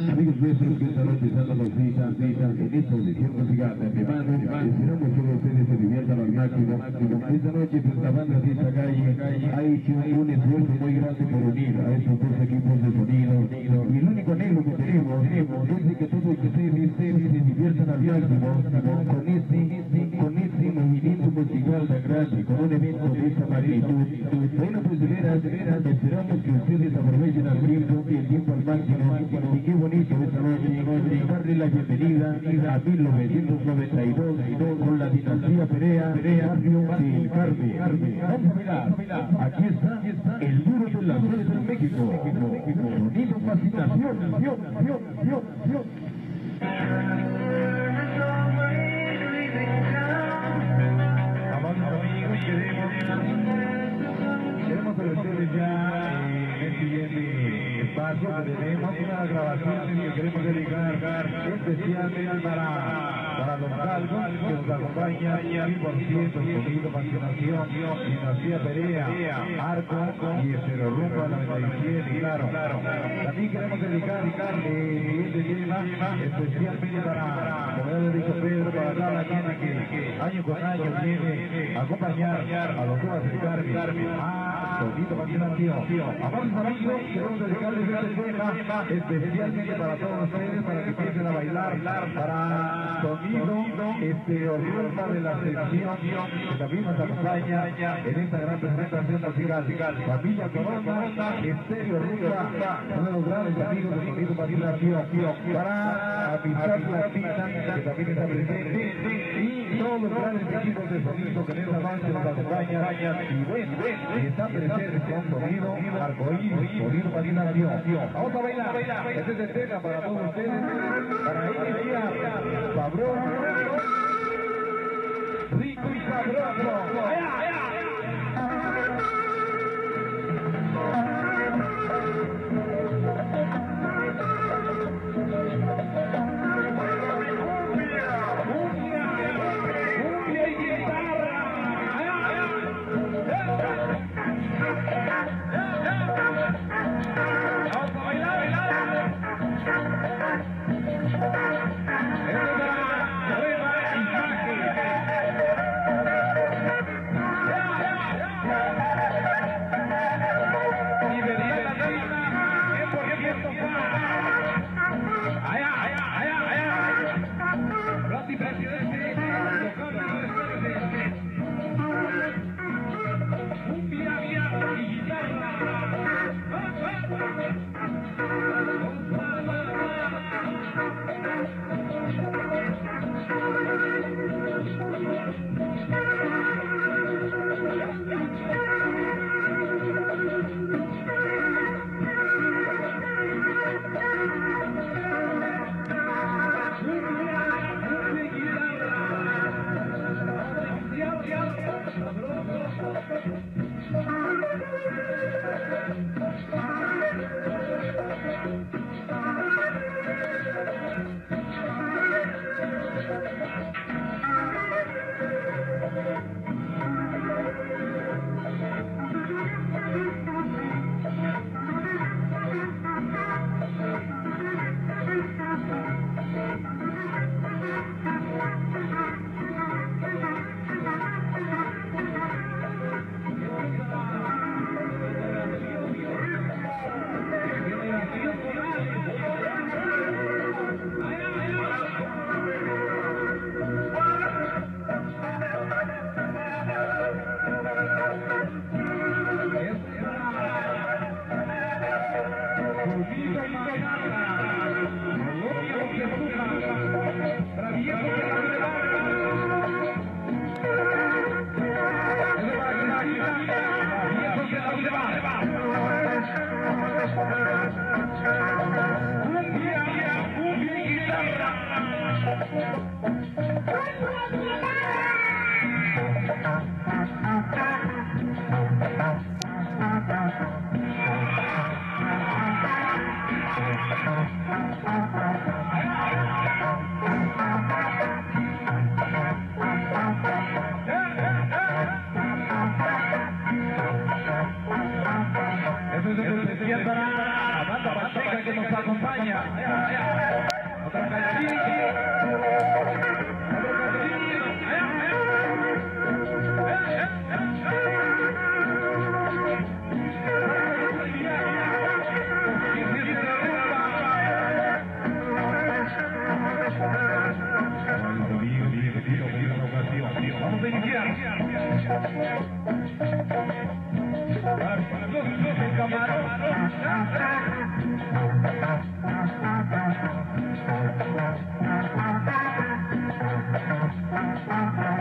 nuestros que están cita, cita en esta audición musical de mi mano. Esperamos que ustedes se diviertan al máximo. Esta noche pues, la banda de esta calle ha hecho un esfuerzo muy grande por unir a estos dos equipos de sonido. Y el único anhelo que tenemos es que todos ustedes se diviertan al máximo con este, con este movimiento musical tan grande, con un evento de esta magnitud. Bueno, pues de veras, de veras, esperamos que ustedes aprovechen al tiempo y el tiempo al máximo. Y qué bonito esta noche, darle la bienvenida a 1992 con la dinastía Perea, barrio del Carmen. Vamos a mirar, aquí está el duro de la fuerza de México. Sonido fascinación, queremos, queremos agradecerles ya en el siguiente espacio tenemos una grabación que queremos dedicar especialmente para, para los calvos que nos acompañan 100% sonido, fascinación, dinastía Perea, Arco y Estero Rumba 97, claro. También queremos dedicar eh, este tema especialmente para, como ya dijo Pedro, para cada quien que año con año viene a acompañar a los jóvenes del Carmen, a Sonido Fascinación. Amados amigos, queremos dedicarles este tema especialmente para todos ustedes, para que empiecen a bailar, para Sonido, este orgullo de la sección que también nos acompaña en esta gran presentación musical. Familia Corona, Estéreo Ruta, uno de los grandes amigos de Sonido Fascinación, para Amistad Latina, que también está presente, y todos los grandes equipos de sonido que en esta nos acompañan, y bueno, y está presente con sonido arcoíris, sonido fascinación. Vamos a bailar, este es el tema para todos ustedes, para iniciar, sabroso, rico y sabroso. ¡Allá, allá! Corriendo por la banda que nos acompaña. Thank you.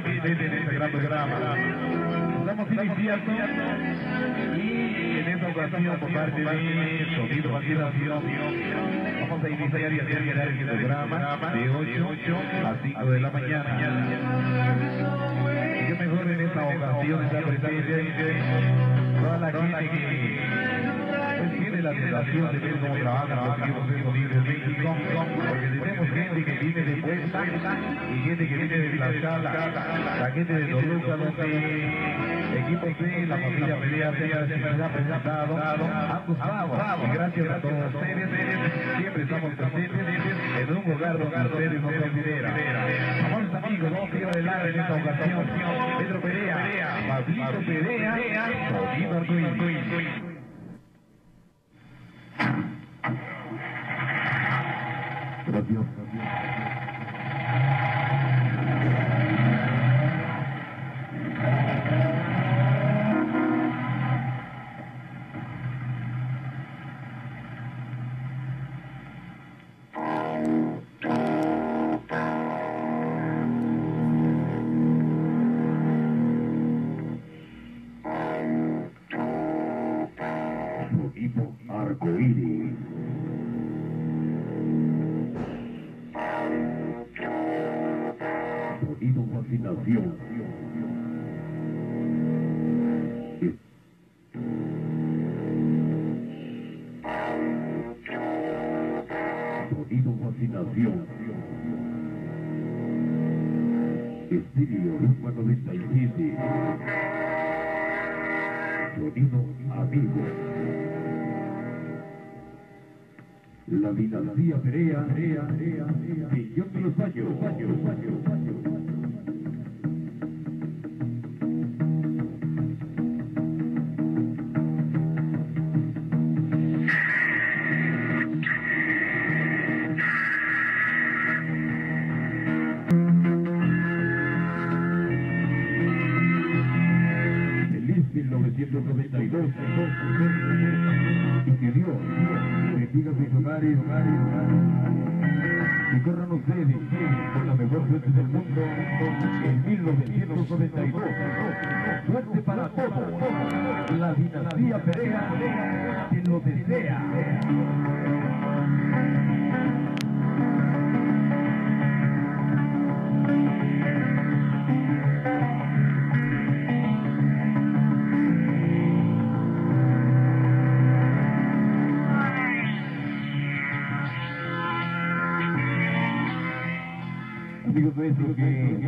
Toda la gente presente en este gran programa. Estamos iniciando y en esta ocasión por parte de Sonido Vacilación vamos a iniciar y a terminar el programa de 8 a 5 de la mañana. Y qué mejor en esta ocasión está presente toda la gente que pues, la sensación de ver cómo trabajan los equipos de México, porque tenemos gente que viene de Puebla y gente que viene de Tlaxcala, la gente de Toluca, donde equipos de la familia Pelea se ha presentado, han gustado, y gracias a todos ustedes, siempre estamos presentes en un lugar donde ustedes no consideran. Amados amigos, vamos a ir adelante en esta ocasión. Pedro Perea, Pablito Perea, Sonido Arcoíris. Arcoíris. Sonido fascinación. fascinación. Estéreo Rumba 97. Sonido amigo. La dinastía Perea, Perea, Perea, millón de bendiga sus hogares y corran ustedes con la mejor suerte del mundo en 1992. Suerte para todos. La dinastía Perea te lo desea. Amigos nuestros que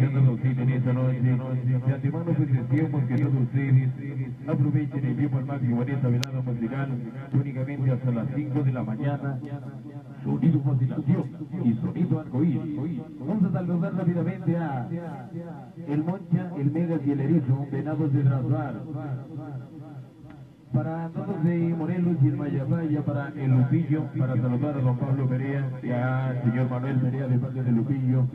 andan los en esta noche, de antemano pues deseamos que todos ustedes aprovechen el tiempo al máximo en esta velada musical, únicamente hasta las 5 de la mañana. Sonido fascinación y sonido arcoíris. Vamos a saludar rápidamente a el Moncha, el Megas y el Erizo, venados de Trasvar. Para todos de Morelos y el Mayapaya, para el Lupillo, para saludar a don Pablo Perea y al señor Manuel Perea de parte de Lupillo.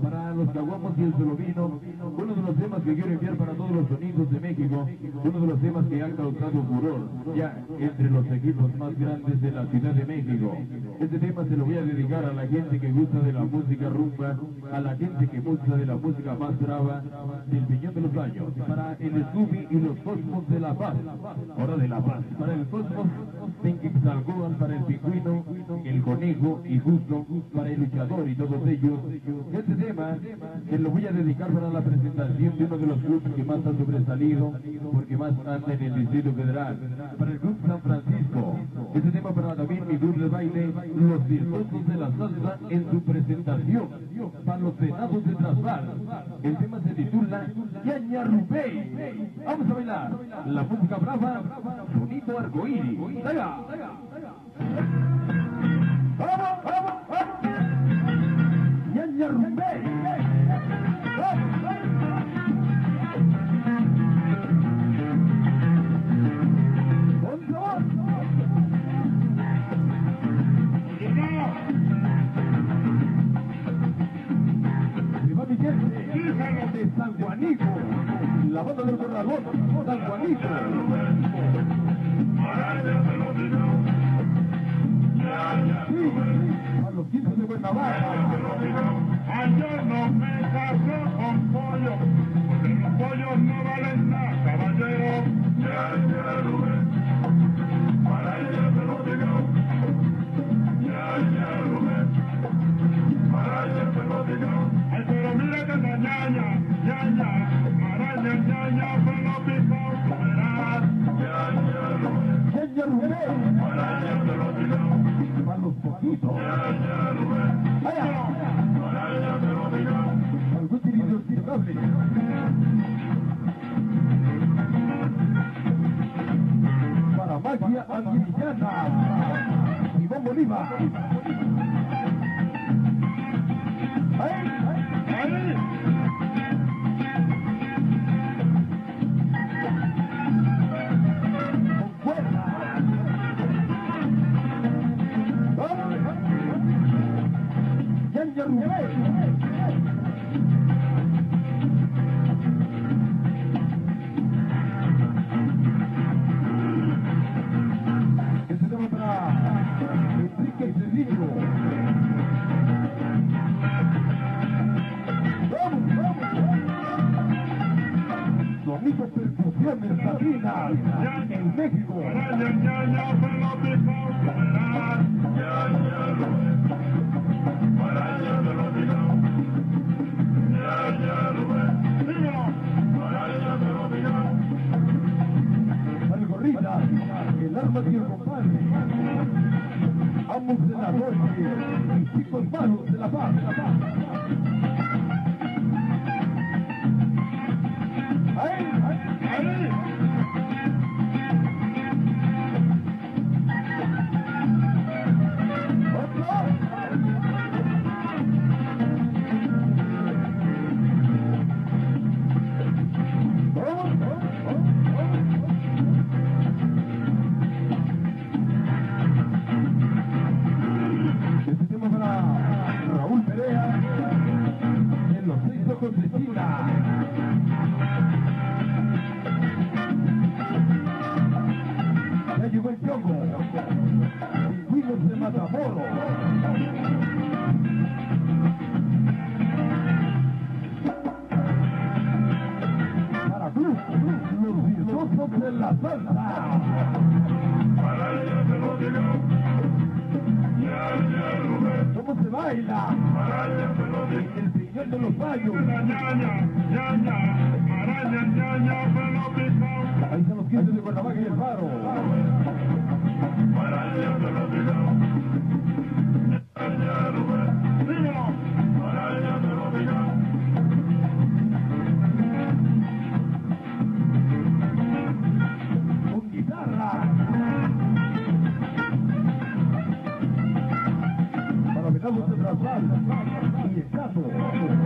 Para los Caguamos y el Solovino, uno de los temas que quiero enviar para todos los sonidos de México, uno de los temas que han causado furor ya entre los equipos más grandes de la Ciudad de México. Este tema se lo voy a dedicar a la gente que gusta de la música rumba, a la gente que gusta de la música más brava del Piñón de los Años, para el Scooby y los Cosmos de la Paz. Hora de la Paz. Para el Cosmos, para el Pingüino, el Conejo y Justo, para el Luchador y todos ellos. Este tema se lo voy a dedicar para la presentación de uno de los clubes que más ha sobresalido, porque más anda en el Distrito Federal. Para el Club San Francisco. Este tema para también mi club de baile, los virtuosos de la salsa en su presentación. Para los venados de Trasval. El tema se titula Yaña Rubey. Vamos a bailar. La música brava, sonido arcoíris. ¡Venga! ¡Vamos, vamos, de San Juanico, la banda del corralón, San Juanico. Porque los pollos no valen nada, caballero. Ya, ya, Rubén, para ella te lo digo. Ya, ya, Rubén, para ella te lo digo. Ay, pero mira que esa ñaña, ñaña, maraña, ñaña, pelo picado, tú verás. Ya, ya, Rubén, Yaña Rubén, para ella te lo digo. para los poquitos. Ya, ya, Rubén, ¡Vaya! para ella te lo digo. Algún anguillana. Iván Bolívar. ¡Ay! ¡Ahí! Te lo digo. Para el arma y el compadre. Amos de la noche y chicos malos de la paz. ¡Ahí! Virtuosos de la salsa. ¿Cómo se baila? El señor de los vallos. Ahí están los 15 de Cuernavaca y el Faro. Para Venado de Trasval